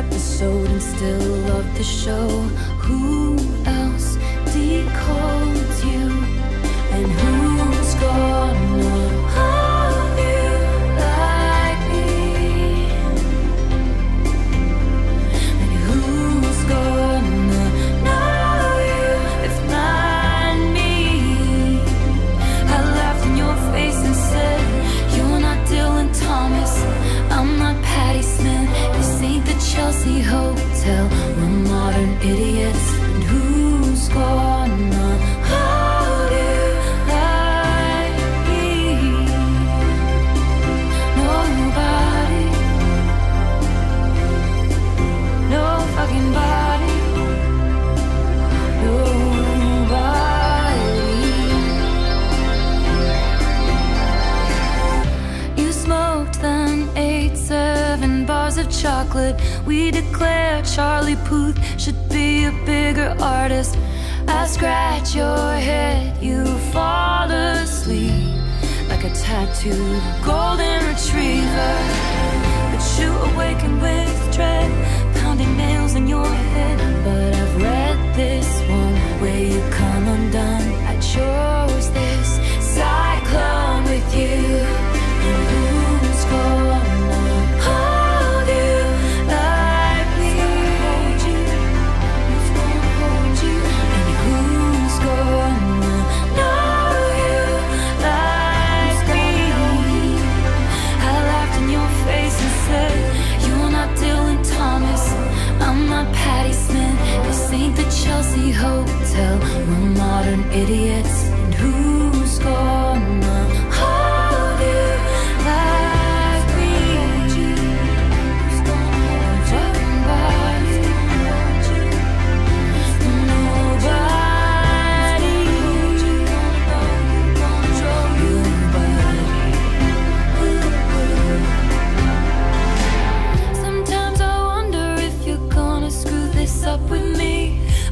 episode and still love the show. Who tell we're modern idiots and who's gonna chocolate. We declare Charlie Puth should be a bigger artist. I scratch your head, you fall asleep like a tattooed golden retriever. But you awaken with We're modern idiots, and who's gonna?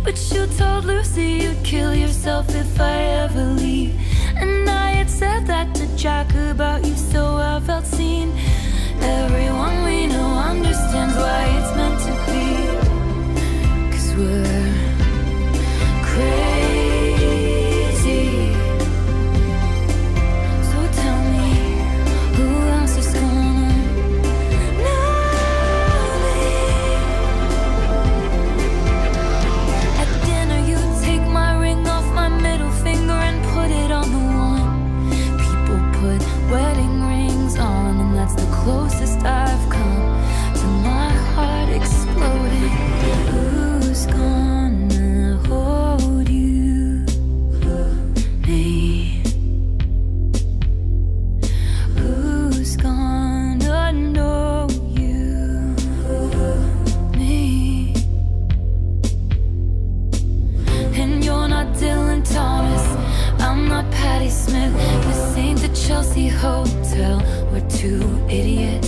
But you told Lucy you'd kill yourself if I ever leave. And I had said that to Jack about you. Chelsea hotel. Where two idiots.